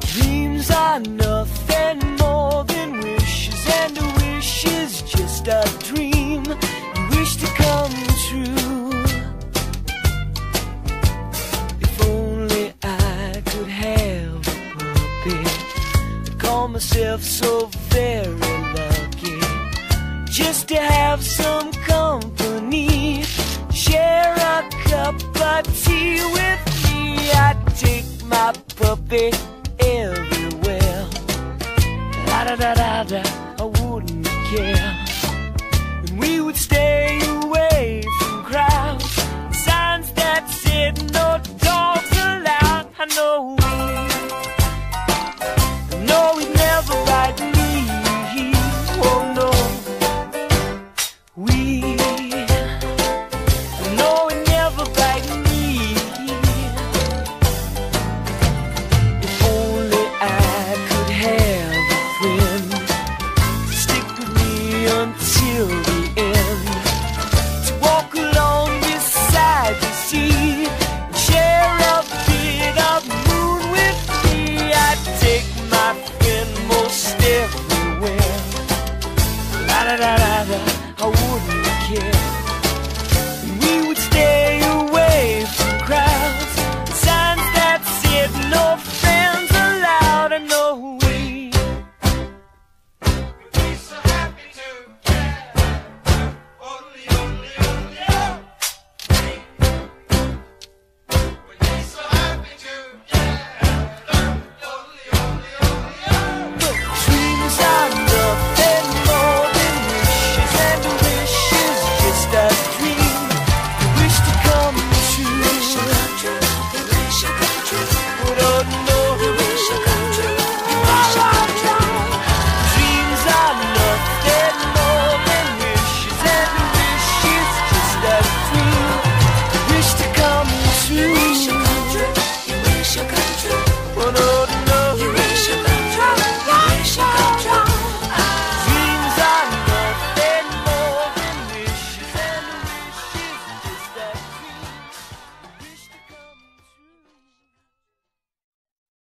Dreams are call myself so very lucky just to have some company, share a cup of tea with me. I take my puppy everywhere. Da da da da, I wouldn't care. And we would stay. da da